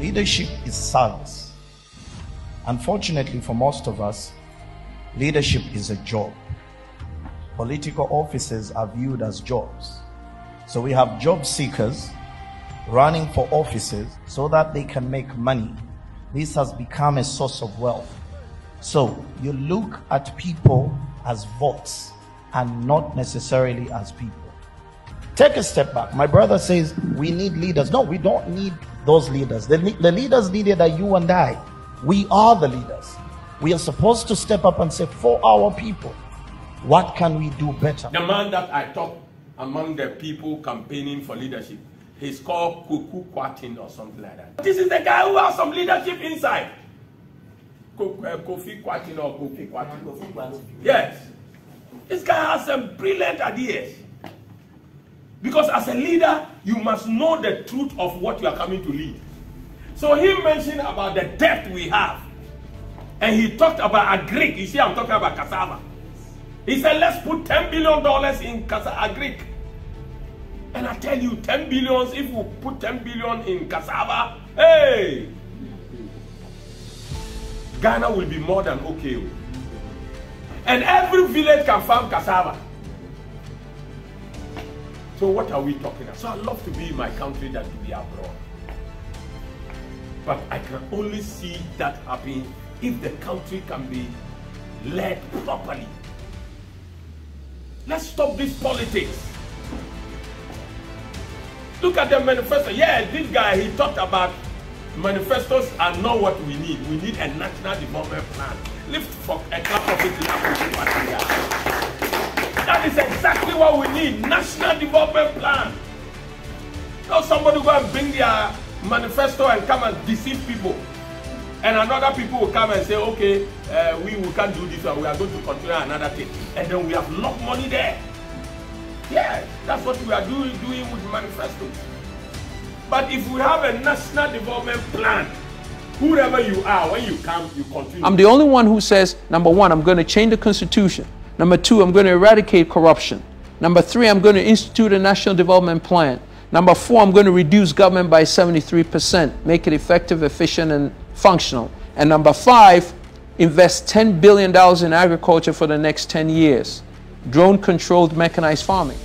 Leadership is service. Unfortunately, for most of us, leadership is a job. Political offices are viewed as jobs. So we have job seekers running for offices so that they can make money. This has become a source of wealth. So you look at people as votes and not necessarily as people. Take a step back. My brother says we need leaders. No, we don't need those leaders. The, the leaders needed are you and I. We are the leaders. We are supposed to step up and say, for our people, what can we do better? The man that I talk among the people campaigning for leadership, he's called Kuku Kwatin or something like that. This is the guy who has some leadership inside. Uh, Kofi Kwatin or Kofi Kwatin. Yes. This guy has some brilliant ideas. Because as a leader, you must know the truth of what you are coming to lead. So he mentioned about the debt we have. And he talked about agric. You see, I'm talking about cassava. He said, let's put $10 billion in cassava agric. And I tell you, 10 billions, if we put 10 billion in cassava, hey, Ghana will be more than okay. And every village can farm cassava. So what are we talking about? So I love to be in my country than to be abroad. But I can only see that happening if the country can be led properly. Let's stop this politics. Look at the manifesto. Yeah, this guy, he talked about manifestos are not what we need. We need a national development plan. Lift for a clap of it That is what we need. National development plan. Not somebody go and bring their manifesto and come and deceive people. And another people will come and say, okay, uh, we, we can't do this and we are going to continue another thing. And then we have locked money there. Yeah, that's what we are doing, doing with manifestos. But if we have a national development plan, whoever you are, when you come, you continue. I'm the only one who says, number one, I'm going to change the constitution. Number two, I'm going to eradicate corruption. Number three, I'm going to institute a national development plan. Number four, I'm going to reduce government by 73%, make it effective, efficient, and functional. And number five, invest $10 billion in agriculture for the next 10 years. Drone controlled mechanized farming.